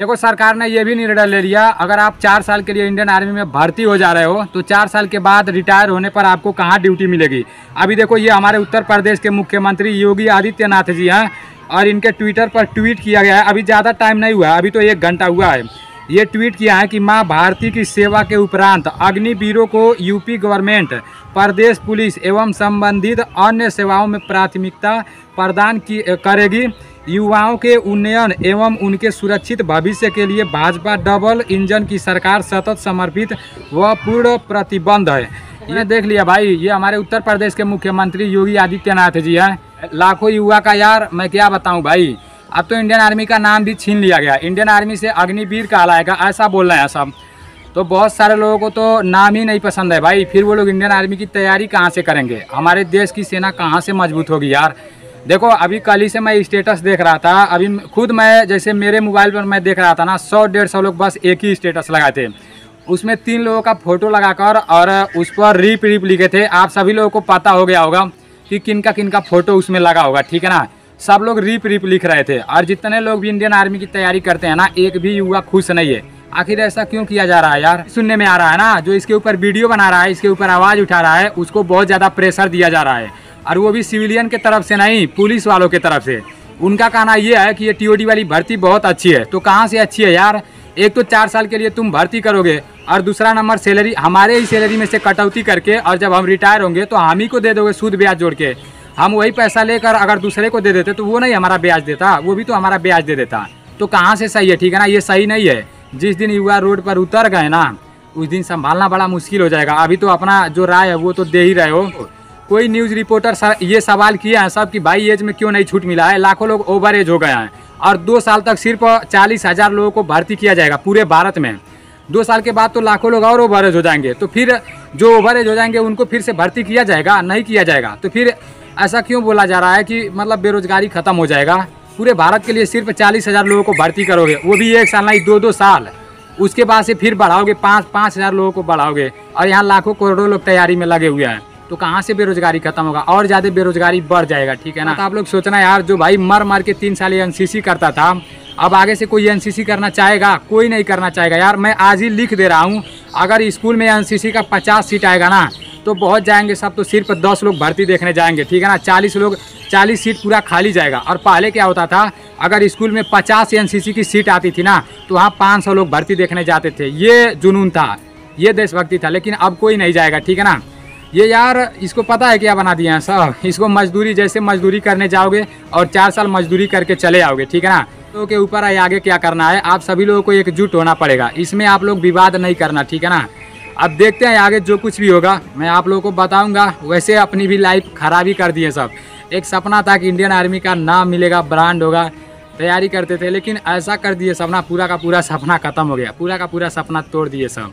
देखो, सरकार ने यह भी निर्णय ले लिया, अगर आप चार साल के लिए इंडियन आर्मी में भर्ती हो जा रहे हो तो चार साल के बाद रिटायर होने पर आपको कहाँ ड्यूटी मिलेगी? अभी देखो, ये हमारे उत्तर प्रदेश के मुख्यमंत्री योगी आदित्यनाथ जी हैं, और इनके ट्विटर पर ट्वीट किया गया है। अभी ज़्यादा टाइम नहीं हुआ है, अभी तो एक घंटा हुआ है। ये ट्वीट किया है कि माँ भारती की सेवा के उपरांत अग्निवीरों को यूपी गवर्नमेंट, प्रदेश पुलिस एवं संबंधित अन्य सेवाओं में प्राथमिकता प्रदान की, करेगी। युवाओं के उन्नयन एवं उनके सुरक्षित भविष्य के लिए भाजपा डबल इंजन की सरकार सतत समर्पित व पूर्ण प्रतिबंध है। ये देख लिया भाई ये हमारे उत्तर प्रदेश के मुख्यमंत्री योगी आदित्यनाथ जी हैं। लाखों युवा का यार मैं क्या बताऊँ भाई? अब तो इंडियन आर्मी का नाम भी छीन लिया गया। इंडियन आर्मी से अग्निवीर कहलाएगा ऐसा बोल रहे हैं सब। तो बहुत सारे लोगों को तो नाम ही नहीं पसंद है भाई। फिर वो लोग इंडियन आर्मी की तैयारी कहाँ से करेंगे? हमारे देश की सेना कहाँ से मज़बूत होगी यार? देखो, अभी कल ही से मैं स्टेटस देख रहा था। अभी खुद मैं, जैसे मेरे मोबाइल पर मैं देख रहा था ना, सौ, डेढ़ सौ लोग बस एक ही स्टेटस लगाए थे उसमें तीन लोगों का फ़ोटो लगाकर और उस पर रीप रीप लिखे थे। आप सभी लोगों को पता हो गया होगा कि किन का किन का फ़ोटो उसमें लगा होगा, ठीक है ना? सब लोग रीप रीप लिख रहे थे। और जितने लोग भी इंडियन आर्मी की तैयारी करते हैं ना, एक भी युवा खुश नहीं है। आखिर ऐसा क्यों किया जा रहा है यार? सुनने में आ रहा है ना, जो इसके ऊपर वीडियो बना रहा है, इसके ऊपर आवाज़ उठा रहा है, उसको बहुत ज़्यादा प्रेशर दिया जा रहा है। और वो भी सिविलियन के तरफ़ से नहीं, पुलिस वालों के तरफ़ से। उनका कहना ये है कि ये टीओडी वाली भर्ती बहुत अच्छी है। तो कहाँ से अच्छी है यार? एक तो चार साल के लिए तुम भर्ती करोगे और दूसरा नंबर सैलरी, हमारे ही सैलरी में से कटौती करके और जब हम रिटायर होंगे तो हम ही को दे दोगे सूद ब्याज जोड़ के। हम वही पैसा लेकर अगर दूसरे को दे देते तो वो नहीं हमारा ब्याज देता, वो भी तो हमारा ब्याज दे देता। तो कहाँ से सही है, ठीक है ना? ये सही नहीं है। जिस दिन युवा रोड पर उतर गए ना, उस दिन संभालना बड़ा मुश्किल हो जाएगा। अभी तो अपना जो राय है वो तो दे ही रहे हो। कोई न्यूज़ रिपोर्टर ये सवाल किया है सब कि भाई एज में क्यों नहीं छूट मिला है? लाखों लोग ओवर एज हो गए हैं। और दो साल तक सिर्फ़ चालीस हज़ार लोगों को भर्ती किया जाएगा पूरे भारत में। दो साल के बाद तो लाखों लोग और ओवर एज हो जाएँगे। तो फिर जो ओवर एज हो जाएँगे, उनको फिर से भर्ती किया जाएगा? नहीं किया जाएगा। तो फिर ऐसा क्यों बोला जा रहा है कि मतलब बेरोजगारी खत्म हो जाएगा? पूरे भारत के लिए सिर्फ़ चालीस हज़ार लोगों को भर्ती करोगे। वो भी एक साल नहीं दो दो साल। उसके बाद से फिर बढ़ाओगे पाँच पाँच हज़ार लोगों को बढ़ाओगे। और यहाँ लाखों करोड़ों लोग तैयारी में लगे हुए हैं। तो कहाँ से बेरोजगारी खत्म होगा? और ज़्यादा बेरोजगारी बढ़ जाएगा, ठीक है ना? तो आप लोग सोचना यार, जो भाई मर मर के तीन साल एनसीसी करता था, अब आगे से कोई एनसीसी करना चाहेगा? कोई नहीं करना चाहेगा यार। मैं आज ही लिख दे रहा हूँ, अगर स्कूल में एनसीसी का पचास सीट आएगा ना तो बहुत जाएँगे सब तो सिर्फ़ दस लोग भर्ती देखने जाएँगे, ठीक है ना? चालीस लोग, चालीस सीट पूरा खाली जाएगा। और पहले क्या होता था, अगर स्कूल में पचास एन की सीट आती थी ना तो वहाँ पाँच सौ लोग भर्ती देखने जाते थे। ये जुनून था, ये देशभक्ति था, लेकिन अब कोई नहीं जाएगा, ठीक है ना? ये यार, इसको पता है क्या बना दिया है सब? इसको मजदूरी, जैसे मजदूरी करने जाओगे और चार साल मजदूरी करके चले आओगे, ठीक है ना? तो के ऊपर आए, आगे क्या करना है? आप सभी लोगों को एकजुट होना पड़ेगा। इसमें आप लोग विवाद नहीं करना, ठीक है ना? अब देखते हैं आगे जो कुछ भी होगा। मैं आप लोगों को बताऊँगा, वैसे अपनी भी लाइफ खराब ही कर दिए सब। एक सपना था कि इंडियन आर्मी का नाम मिलेगा ब्रांड होगा, तैयारी करते थे, लेकिन ऐसा कर दिए सपना पूरा का पूरा सपना खत्म हो गया। पूरा का पूरा सपना तोड़ दिए सब।